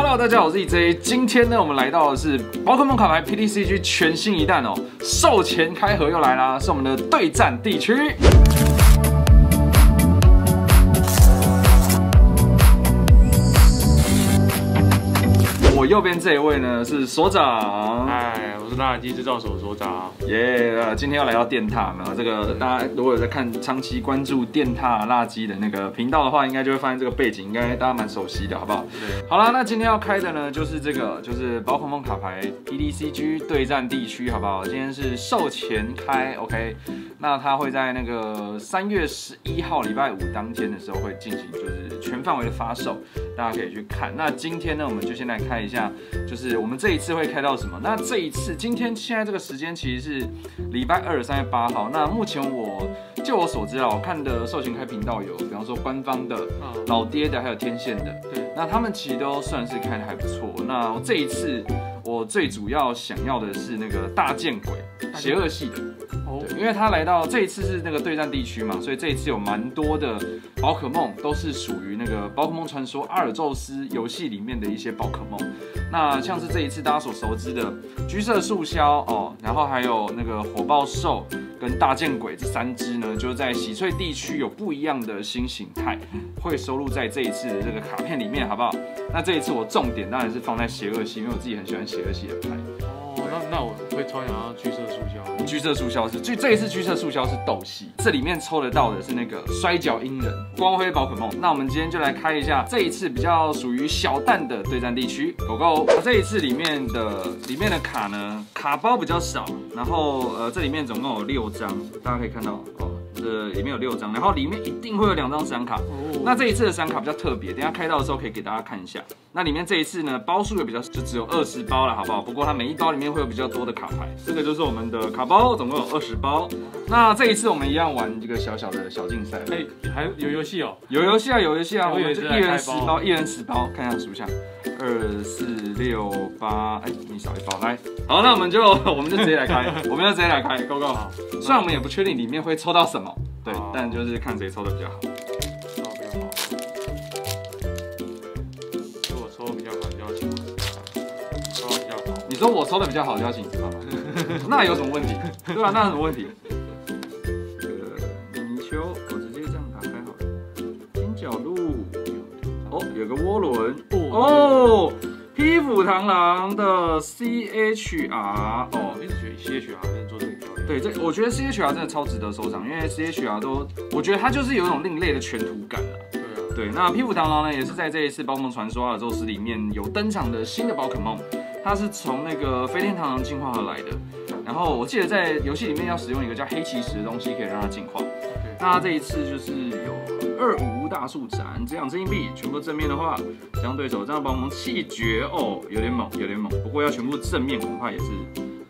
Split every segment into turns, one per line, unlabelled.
Hello，大家好，我是 EJ。今天呢，我们来到的是宝可梦卡牌 PTCG 全新一代哦，售前开盒又来啦，是我们的对战地区。我右边这一位呢是所长，
嗨，我是垃圾制造手所长。
耶、呃今天要来到电踏呢，这个大家如果有在看长期关注电塔垃圾的那个频道的话，应该就会发现这个背景应该大家蛮熟悉的，好不好？
对，
好啦，那今天要开的呢，就是这个，就是宝可梦卡牌 PDCG 对战地区，好不好？今天是售前开，OK。那它会在那个三月十一号礼拜五当天的时候会进行，就是全范围的发售，大家可以去看。那今天呢，我们就先来看一下，就是我们这一次会开到什么。那这一次，今天现在这个时间其实是礼拜二三月八号。那目前我就我所知啊，我看的授权开频道有，比方说官方的、
嗯，
老爹的，还有天线的。
对，
那他们其实都算是开的还不错。那我这一次我最主要想要的是那个大剑鬼邪恶系的，
哦，
因为他来到这一次是那个对战地区嘛，所以这一次有蛮多的宝可梦都是属于那个宝可梦传说阿尔宙斯游戏里面的一些宝可梦。那像是这一次大家所熟知的橘色树枭哦，然后还有那个火爆兽跟大剑鬼这三只呢，就是在喜翠地区有不一样的新形态，会收录在这一次的这个卡片里面，好不好？那这一次我重点当然是放在邪恶系，因为我自己很喜欢邪恶系的牌。
哦，那那我会超想要橘色促销。
橘色促销是，就这一次橘色促销是斗戏，这里面抽得到的是那个摔跤鹰人光辉宝可梦。那我们今天就来开一下这一次比较属于小蛋的对战地区，狗狗。这一次里面的里面的卡呢，卡包比较少，然后呃这里面总共有六张，大家可以看到哦，这里面有六张，然后里面一定会有两张闪卡。
哦，
那这一次的闪卡比较特别，等一下开到的时候可以给大家看一下。那里面这一次呢，包数也比较就只有二十包了，好不好？不过它每一包里面会有比较多的卡牌，这个就是我们的卡包，总共有二十包。那这一次我们一样玩一个小小的小竞赛，
哎，还有游戏哦。
有游戏啊，有游戏啊，
我
们就是一人十包，一人十包，看一下数一下，二四六八，哎，你少一包，来，好，那我们就我们就直接来开，我们就直接来开，Go Go。
好，
虽然我们也不确定里面会抽到什么，对，但就是看谁抽的比较好。说我抽的比较好，就要请你吃饭吗？那有什么问题？对啊，那有什么问题？这个泥鳅，我直接这样打开好了。金角鹿，哦，有个涡轮，哦，披斧螳螂的 CHR，
哦，
哦，
一直觉得 CHR 真的做这个漂亮。
对，这我觉得 CHR 真的超值得收藏，因为 CHR 都，我觉得它就是有一种另类的全图感啊。
对啊，
对，那披斧螳螂呢，也是在这一次《宝可梦传说阿尔宙斯》里面有登场的新的宝可梦，它是从那个飞天螳螂进化而来的。然后我记得在游戏里面要使用一个叫黑骑士的东西，可以让它进化。那这一次就是有二五大树斩，这两只硬币全部正面的话，将对手这样帮我们气绝哦，有点猛，有点猛。不过要全部正面恐怕也是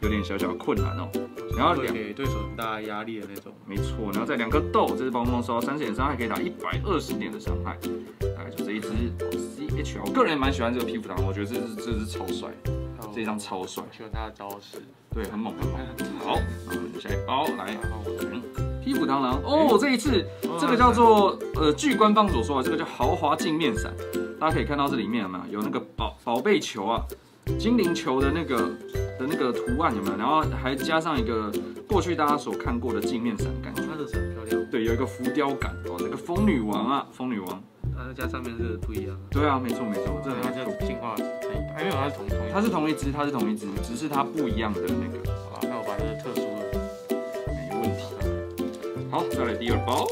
有点小小困难哦。然后两
给对手很大压力的那种。
没错，然后再两颗豆，这只帮我们受到三十点伤害，可以打一百二十点的伤害，大概就这一只哦 CHR。我个人也蛮喜欢这个皮肤糖，我觉得这只这只超帅，这一张超帅，
喜欢他的招式。
对，很猛很猛。好，那我们就下一包来嗯皮肤螳螂哦，这一次这个叫做呃，据官方所说啊，这个叫豪华镜面伞，大家可以看到这里面有没有有那个宝宝贝球啊，精灵球的那个的那个图案有没有？然后还加上一个过去大家所看过的镜面伞感觉。
它的伞漂亮，
对，有一个浮雕感哦，这个风女王啊，风女王，
它加上面是不一样的。
对啊，没错没错，这
这它
很
叫进化成一还没有，它是同同一。
它是同一只，它是同一只，只是它不一样的那个，
好吧，那我把这个特殊的
没问题。好，再来第二包。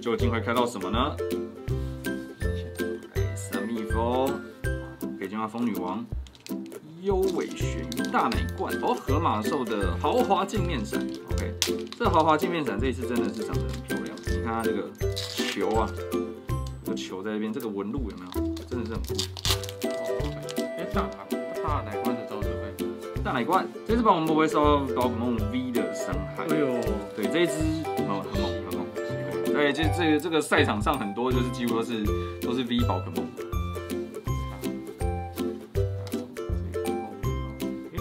究竟会开到什么呢？哎，三蜜蜂，北京话风女王，优尾鳕鱼大奶罐，哦，河马兽的豪华镜面伞这豪华镜面伞这一次真的是长得很漂亮，你看它这个球啊，这个球在这边，这个纹路有没有？真的是很酷。
哎，大奶大奶罐的招式会。
大奶罐，这次帮我们不会受到宝可梦 V 的伤害。
哎呦，
对，这一只很猛很猛很猛。对，这这个这个赛场上很多就是几乎都是都是 V 宝可梦。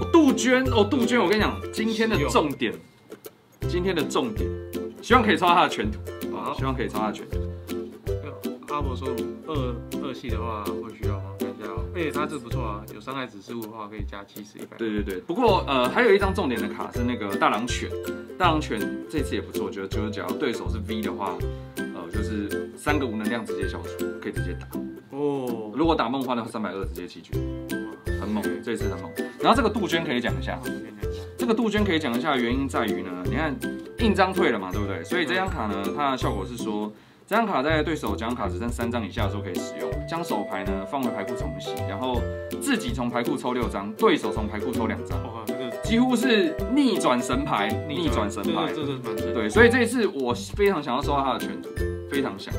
哦，杜鹃哦，杜鹃，我跟你讲，今天的重点，今天的重点，希望可以抄到它的全图，好希望可以超他的全图。
阿伯说二二系的话会需要吗？看一下哦。而且它这不错啊，有伤害指示物的话可以加七十一百。
对对对，不过呃，还有一张重点的卡是那个大狼犬，大狼犬这次也不错，我觉得就是只要对手是 V 的话，呃，就是三个无能量直接消除，可以直接打。
哦，
如果打梦幻的话，三百二直接弃绝，很猛，这次很猛。然后这个杜鹃可以讲一下，这个杜鹃可以讲一下原因在于呢，你看印章退了嘛，对不对？所以这张卡呢，它的效果是说。这张卡在对手奖卡只剩三张以下的时候可以使用，将手牌呢放回牌库重洗，然后自己从牌库抽六张，对手从牌库抽两张。
哇，这个
几乎是逆转神牌，逆转神牌。
这是蛮神。
对，所以这一次我非常想要收到他的全图，非常想。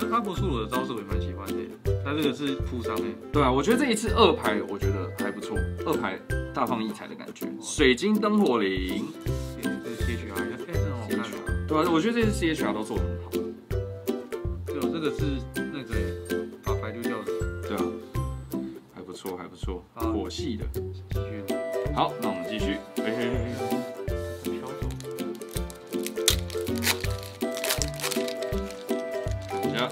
那阿伯叔我的招式我也蛮喜欢的，他这个是负伤哎。
对啊，我觉得这一次二牌我觉得还不错，二牌大放异彩的感觉。水晶灯火灵，
这是 C H R，哎，这很好看。
对啊，我觉得这次 C H R 都做的很好。
对这个是那个把牌丢掉的，
对啊，还不错，还不错，火系的，
继续。
好，那我们继续。嘿嘿嘿，
飘走。
等下。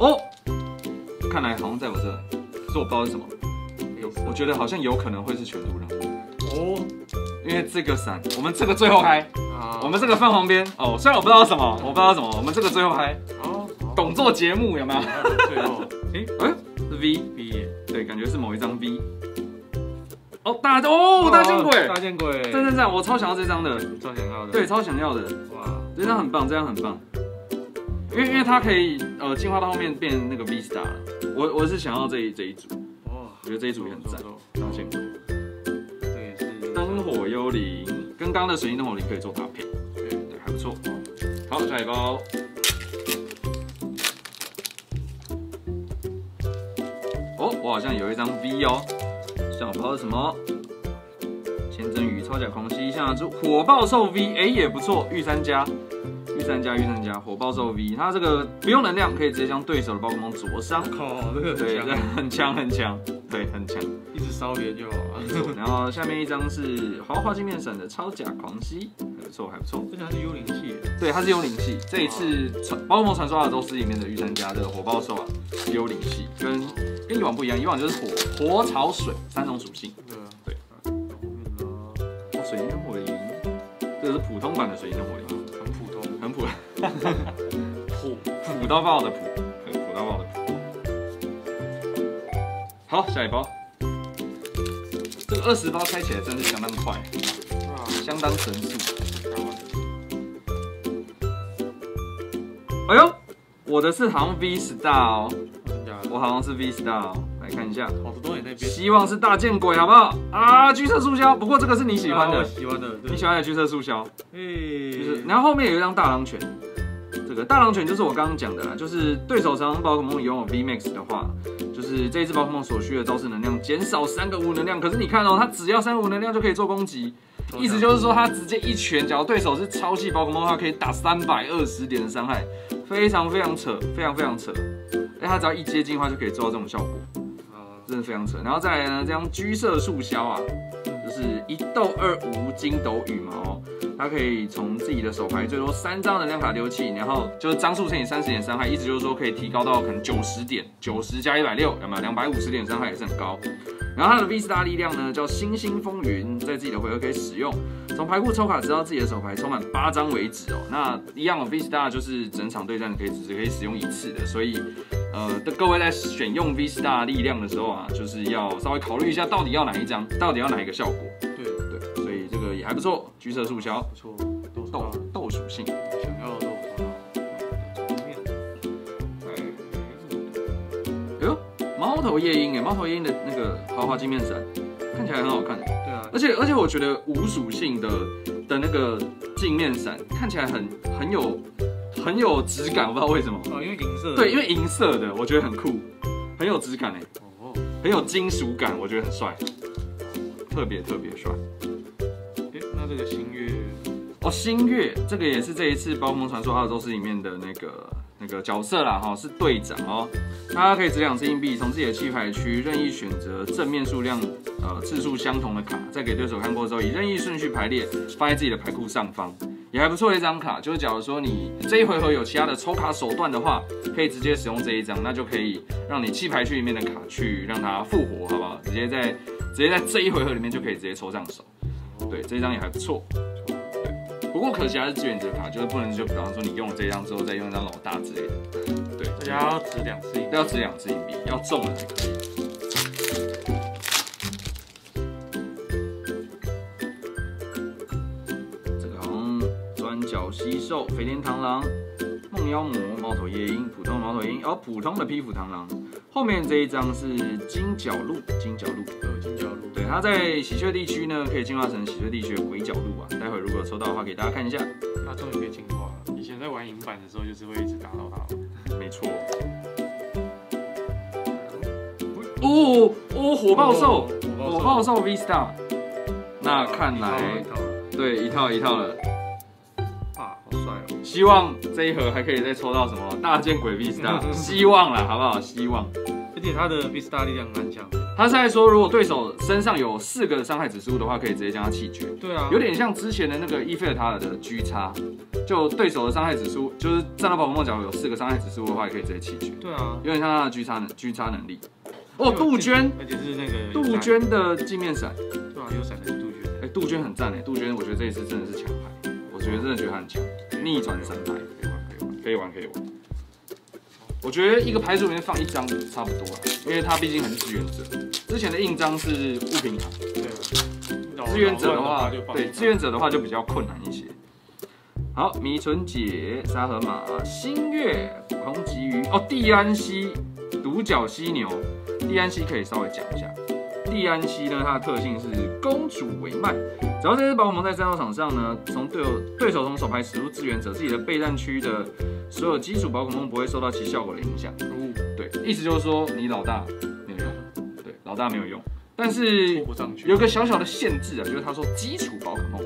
哦，看来好像在我这，可是我不知道是什么。有，我觉得好像有可能会是全都人。哦，因为这个伞，我们这个最后开。我们这个放旁边。哦，虽然我不知道什么，我不知道什么，我们这个最后拍哦，懂做节目有没有？
最后，
哎哎，是 V V，对，感觉是某一张 V。哦，大哦，大见鬼，
大见鬼，
真真赞，我超想要这张的，
超想要的，
对，超想要的，哇，这张很棒，这张很棒，因为因为它可以呃进化到后面变那个 V Star 了，我我是想要这一这一组，哇，我觉得这一组也很赞，大见鬼，
这也是。
灯火幽灵，跟刚刚的水晶灯火灵可以做搭配。对，还不错，好，下一包。哦，我好像有一张 V 哦，想包是什么？千真鱼、超甲狂吸、下注火爆兽 V，哎也不错，御三家，御三家，御三家，火爆兽 V，它这个不用能量，可以直接将对手的暴风灼伤。
靠，这个
对，很强很强，对，很强，
一直烧别就好了。
然后下面一张是豪华镜面闪的超甲狂吸。不错，还不错。
这个是幽灵系，
对，它是幽灵系。这一次传《宝可梦传说》的都是里面的御三家的火爆兽啊，幽灵系，跟跟以往不一样，以往就是火、火、草、水三种属性。对。啊，对。哦，水晶灯火灵，这个是普通版的水晶灯火灵，
很普通，
很普，普普到爆的普，普好，下一包。这个二十包开起来真是相当快，相当神速。哎呦，我的是好像 V Star 哦，我好像是 V Star，哦来看一下，
好多东西在边，
希望是大见鬼好不好？啊，橘色速销，不过这个是你喜欢的，
喜欢的，
你喜欢的橘色速销，哎，就是，然后后面有一张大狼犬，这个大狼犬就是我刚刚讲的啦，就是对手常宝可梦拥有 V Max 的话，就是这一只宝可梦所需的招式能量减少三个无能量，可是你看哦，它只要三个无能量就可以做攻击。意思就是说，它直接一拳，假如对手是超细宝可梦的话，可以打三百二十点的伤害，非常非常扯，非常非常扯。哎，他只要一接近的话，就可以做到这种效果，真的非常扯。然后再来呢，这张居色速消啊，就是一斗二无金斗羽毛，它可以从自己的手牌最多三张能量卡丢弃，然后就是张数乘以三十点伤害，意思就是说可以提高到可能九十点，九十加一百六，有没有？两百五十点伤害也是很高。然后它的 V 四大力量呢，叫星星风云，在自己的回合可以使用，从牌库抽卡直到自己的手牌抽满八张为止哦。那一样，V 四大就是整场对战可以只可以使用一次的，所以呃，各位在选用 V 四大力量的时候啊，就是要稍微考虑一下到底要哪一张，到底要哪一个效果。还不错，橘色速销，
不错，
豆豆属性，
想要豆。
猫头夜莺哎，猫头夜莺的那个豪华镜面伞看起来很好看。
对啊，
而且而且我觉得无属性的的那个镜面伞看起来很很有很有质感，我不知道为什么。
哦，因为银色。
对，因为银色的，我觉得很酷，很有质感哎。哦。很有金属感，我觉得很帅，特别特别帅。
这个星月
哦，星月这个也是这一次《包梦传说二周四》里面的那个。那个角色啦，哈，是队长哦。他可以掷两次硬币，从自己的弃牌区任意选择正面数量呃次数相同的卡，再给对手看过之后，以任意顺序排列，放在自己的牌库上方。也还不错的一张卡。就是假如说你这一回合有其他的抽卡手段的话，可以直接使用这一张，那就可以让你弃牌区里面的卡去让它复活，好不好？直接在直接在这一回合里面就可以直接抽上手。对，这一张也还不错。对，不过可惜还是志愿者卡，就是不能就比方说你用了这一张之后再用一张老大之类的。对，
大家要值两次硬币，
要值两次硬币，要中了才可以。这个好像钻角吸兽、飞天螳螂、梦妖魔、猫头夜鹰、普通猫头鹰，哦，普通的披斧螳螂。后面这一张是金角鹿，金角鹿。
呃金角鹿。
对，它在喜鹊地区呢，可以进化成喜鹊地区的鬼角鹿啊。待会如果抽到的话，给大家看一下。
它终于可以进化了。以前在玩银版的时候，就是会一直打到它。
没错。哦哦，火爆兽，火爆兽 V Star。那看来对一套一套了。
啊，好帅哦！
希望这一盒还可以再抽到什么大剑鬼 V Star，希望啦，好不好？希望。
而且它的 Star 力量蛮强的。
他是在说，如果对手身上有四个伤害指数的话，可以直接将他弃绝。
对啊，
有点像之前的那个伊菲尔塔尔的狙叉，就对手的伤害指数，就是战斗宝可梦假如有四个伤害指数的话，也可以直接弃绝，
对啊。
有点像他的狙叉能狙叉能力。哦，杜鹃，
而且是那个
杜，鹃的镜面闪，
对啊，有闪的是杜鹃。
哎，杜鹃很赞哎，杜鹃我觉得这一次真的是强牌，我觉得真的觉得他很强，逆转三牌，
可以玩，可以玩。
可以玩可以玩。我觉得一个牌组里面放一张差不多了，因为它毕竟还是志愿者。之前的印章是物品卡，
对啊。
志愿者的话
就，
对志愿者的话就比较困难一些。好，米春姐、沙河马、星月、普空鲫鱼，哦，蒂安西、独角犀牛。蒂安西可以稍微讲一下。蒂安西呢，它的特性是公主为脉。只要这只宝可梦在战斗场上呢，从队友对手从手牌使入志愿者自己的备战区的所有基础宝可梦不会受到其效果的影响。
哦，
对，意思就是说你老大没有用，对，老大没有用，但是。有个小小的限制啊，就是他说基础宝可梦，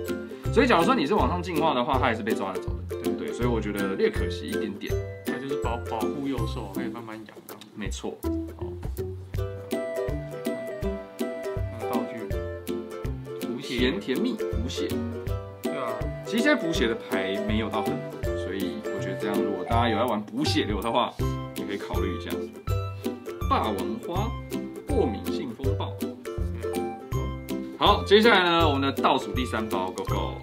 所以假如说你是往上进化的话，它还是被抓得走的，对不对？所以我觉得略可惜一点点。
它就是保保护幼兽，可以慢慢养它。
没错，
那个道具，补血
甜甜蜜补血，
对啊，
其实现在补血的牌没有到很多，所以这样如果大家有在玩补血流的话，也可以考虑一下。霸王花过敏性风暴。好，接下来呢，我们的倒数第三包，Go Go。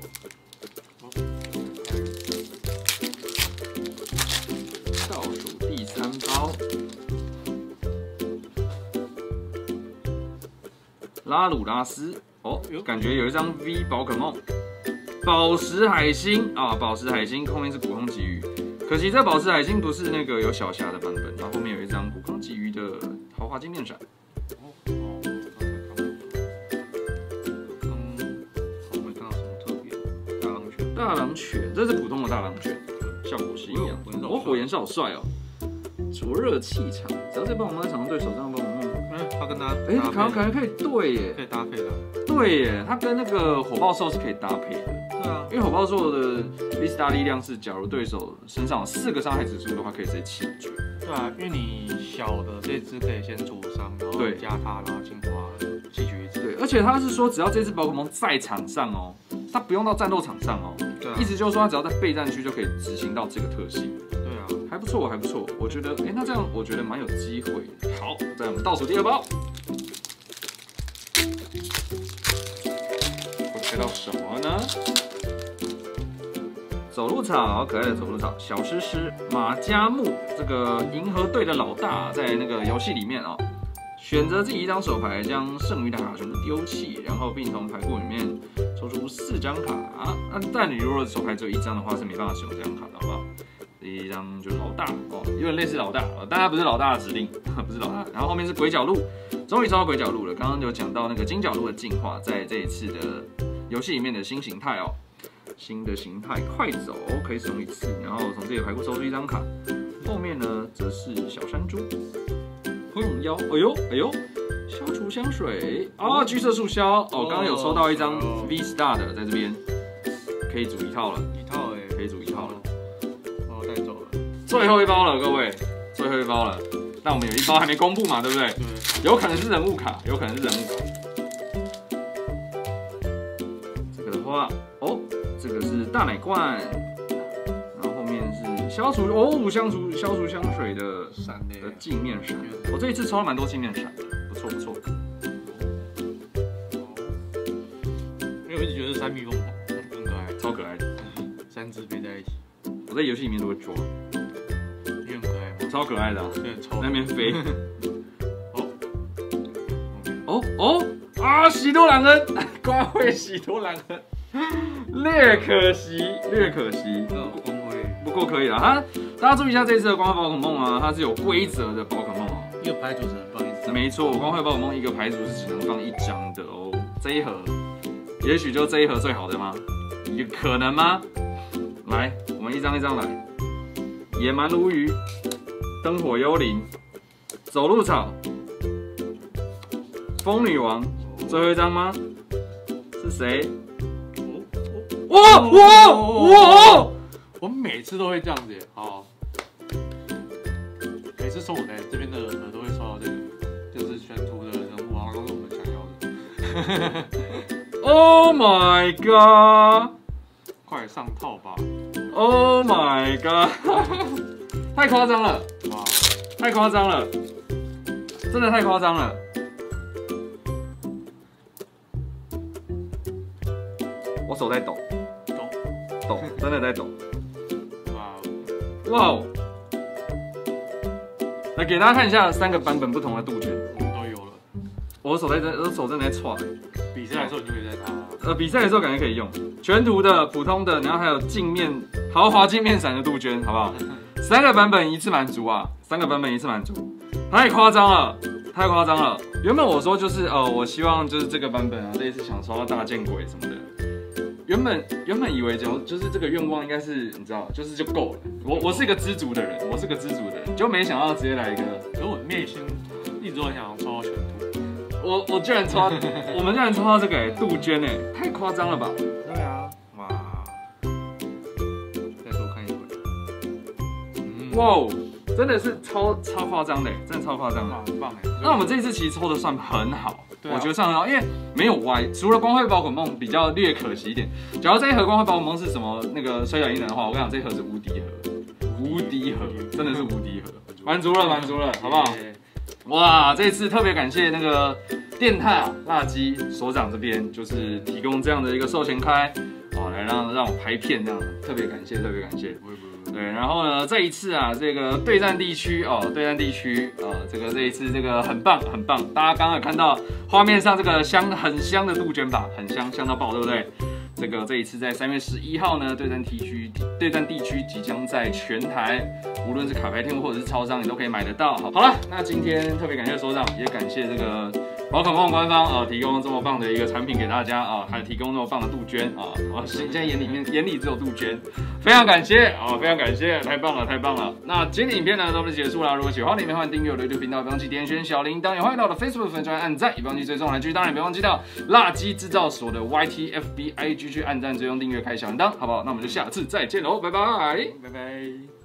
倒数第三包，拉鲁拉斯哦，感觉有一张 V 宝可梦，宝石海星啊，宝石海星后面是普通鲫鱼，可惜这宝石海星不是那个有小霞的版本，然后后面有一张古康鲫鱼的豪华金面闪，
哦哦，嗯，我没看到什么特别。大狼犬，
大狼犬，这是普通的大狼犬，效果是一样
火焰。兽
哦，火焰兽好帅哦，灼热气场，只要在帮我们在场上对手这样帮我们，
哎，它跟它
哎，
搭配
感觉可以对耶，
可以搭配的。
对耶，它跟那个火爆兽是可以搭配的。因为火爆兽的 V star 力量是，假如对手身上有四个伤害指数的话，可以直接弃绝。
对啊，因为你小的这只可以先灼伤，然后加它，然后进化弃绝一只。
对，而且他是说，只要这只宝可梦在场上哦，它不用到战斗场上哦，
对啊
意，思就是说，它只要在备战区就可以执行到这个特性，
对啊，
还不错，还不错。我觉得，哎，那这样我觉得蛮有机会的。好，在我们倒数第二包，会开到什么呢？走路草，可爱的走路草，小诗诗，马加木，这个银河队的老大，在那个游戏里面啊、选择自己一张手牌，将剩余的卡全部丢弃，然后并从牌库里面抽出四张卡。那但你如果手牌只有一张的话，是没办法使用这张卡的，好不好？第一张就是老大哦，有点类似老大，呃当然不是老大的指令，不是老大。然后后面是鬼角鹿，终于抽到鬼角鹿了。刚刚有讲到那个金角鹿的进化，在这一次的游戏里面的新形态哦，新的形态快走可以使用一次，然后从这里牌库抽出一张卡。后面呢则是小山猪，碰妖，哎呦哎呦，消除香水啊，橘色树消哦，刚刚有抽到一张
哦
V Star 的，在这边可以组一套了，
一套哎，
可以组一套了。
把我带走了。
最后一包了，各位，最后一包了。但我们有一包还没公布嘛，对不对？
对，
有可能是人物卡，有可能是人物卡。这个的话，大奶罐，然后后面是消除哦，消除消除香水的
闪的
的镜面闪。我这一次抽了蛮多镜面闪，不错不错。
因为我一直觉得三蜜蜂很可爱，
超可爱的，
三只飞在一起，
我在游戏里面都会抓，
你很可爱嘛，
超可爱的、啊，
有点抽
在那边飞。
哦
哦哦啊！喜多兰恩，光辉喜多兰恩，略可惜，略可惜，不过可以了。哈大家注意一下这次的光辉宝可梦啊，它是有规则的宝可梦哦。
一个牌组只能放一张，
没错，光辉宝可梦一个牌组是只能放一张的哦。这一盒，也许就这一盒最好的吗？有可能吗？来，我们一张一张来。野蛮鲈鱼，灯火幽灵，走路草，风女王，最后一张吗？是谁？哇哇哇！
我每次都会这样子耶，好，每次抽我的这边的耳都会抽到这个，就是全图的人物，好像都是我们想要的。
Oh my god！
快上套吧
！Oh my god！太夸张了，
哇，
太夸张了，真的太夸张了。我手在抖
懂
抖，真的在抖。
哇，
哇哦！来给大家看一下三个版本不同的杜鹃。
我们都有了。
我手在这，我手真的在踹。
比赛的时候你就可以在它，
呃，比赛的时候感觉可以用全图的、普通的，然后还有镜面豪华镜面闪的杜鹃，好不好？三个版本一次满足啊！三个版本一次满足，太夸张了，太夸张了。原本我说就是呃，我希望就是这个版本啊，这一次想刷到大见鬼什么的。原本原本以为就就是这个愿望应该是你知道，就是就够了。我我是一个知足的人，我是个知足的人，就没想到直接来一个，
可是我内心一直都很想抽到全图。
我我居然抽到，我们居然抽到这个哎、杜鹃哎、太夸张了吧！
对啊，哇，再多看一会。嗯
哇哦，真的是超超夸张的，真的超夸张的。
很棒哎。
那我们这一次其实抽的算很好，我觉得算很好，因为没有歪，除了光辉宝可梦比较略可惜一点。假如这一盒光辉宝可梦是什么那个衰小异能的话，我跟你讲，这一盒是无敌盒，无敌盒，真的是无敌盒，满足了，满足了，好不好？哇，这一次特别感谢那个电踏辣鸡所长这边，就是提供这样的一个授权开，哦，来让让我拍片这样，特别感谢，特别感谢。
不。
对，然后呢，这一次啊，这个对战地区哦，对战地区呃，这个这一次这个很棒很棒，大家刚刚有看到画面上这个香很香的杜鹃吧，很香香到爆，对不对？这个这一次在三月十一号呢，对战地区对战地区即将在全台，无论是卡牌店或者是超商，你都可以买得到。好，好了，那今天特别感谢所长，也感谢这个宝可梦官方啊、提供这么棒的一个产品给大家啊、还提供那么棒的杜鹃啊，我现在眼里面眼里只有杜鹃，非常感谢啊、非常感谢，太棒了，太棒了。那今天的影片呢，到这结束了。如果喜欢的影片，欢迎订阅我的 YouTube 频道，不要忘记点选小铃铛，也欢迎到我的 Facebook 粉专按赞，也不要忘记追踪来剧，当然也别忘记到辣鸡制造所的 YT FB IG 去按赞、追踪、订阅、开小铃铛，好不好？那我们就下次再见喽，拜拜。
拜拜。